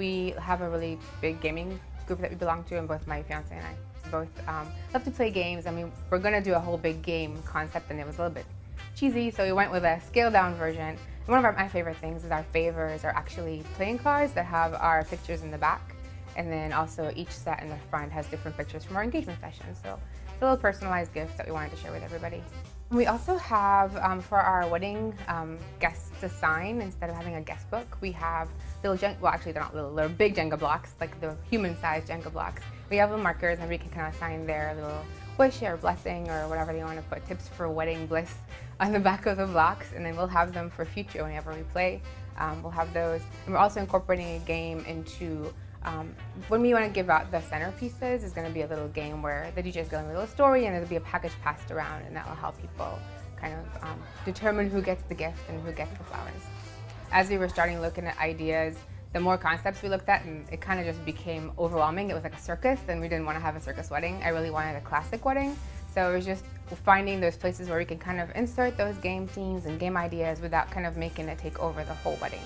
We have a really big gaming group that we belong to, and both my fiance and I both um, love to play games. I mean, we're gonna do a whole big game concept, and it was a little bit cheesy, so we went with a scaled down version. And one of our, my favorite things is our favors are actually playing cards that have our pictures in the back, and then also each set in the front has different pictures from our engagement sessions. So a little personalized gift that we wanted to share with everybody. We also have, um, for our wedding um, guests to sign, instead of having a guest book, we have little, Jen well actually they're not little, they're big Jenga blocks, like the human-sized Jenga blocks. We have little markers and we can kind of sign their little wish or blessing or whatever they want to put, tips for wedding bliss on the back of the blocks, and then we'll have them for future whenever we play. Um, we'll have those. And we're also incorporating a game into um, when we want to give out the centerpieces, it's going to be a little game where the DJ is going to a little story and there'll be a package passed around and that will help people kind of um, determine who gets the gift and who gets the flowers. As we were starting looking at ideas, the more concepts we looked at and it kind of just became overwhelming. It was like a circus and we didn't want to have a circus wedding. I really wanted a classic wedding. So it was just finding those places where we can kind of insert those game themes and game ideas without kind of making it take over the whole wedding.